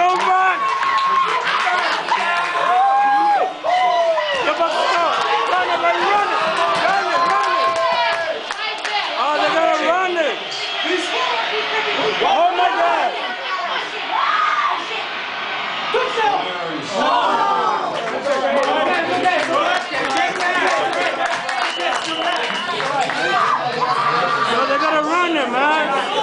so much. Run it, run it, run it, run it. Oh, they're gonna run it. Oh my God. They're gonna run it, man.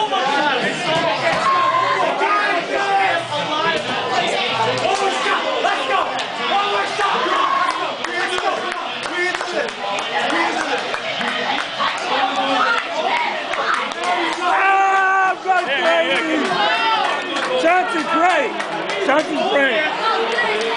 Is great. Is great.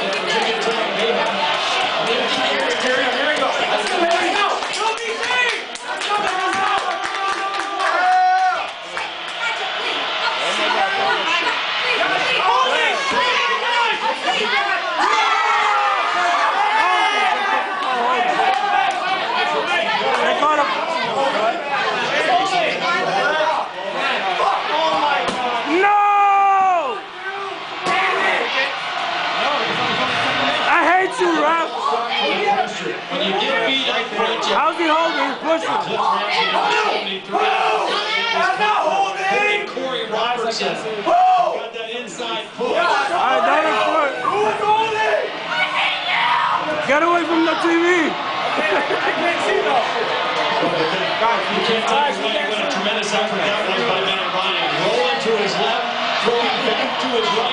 You, Ralph. When you get beat up front, you How's he holding? He's pushing. And Corey Robertson got that inside push. All right, down in front. Get away from the TV. You can't take away what a tremendous effort that was by Matt Ryan. Rolling to his left, throwing back to his right